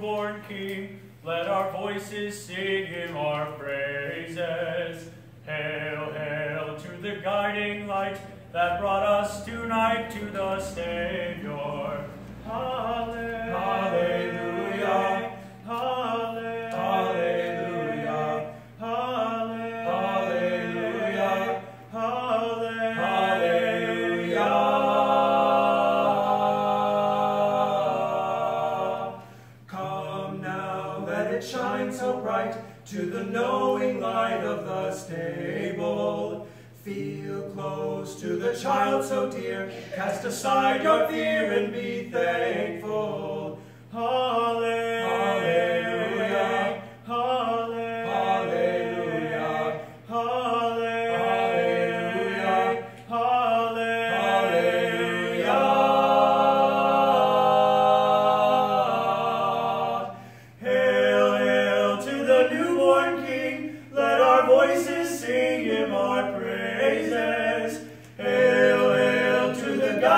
newborn King. Let our voices sing him our praises. Hail, hail to the guiding light that brought us tonight to the Savior. Hallelujah. Hallelujah. Shine so bright to the knowing light of the stable. Feel close to the child so dear, cast aside your fear and be thankful.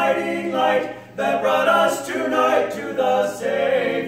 guiding light that brought us tonight to the same.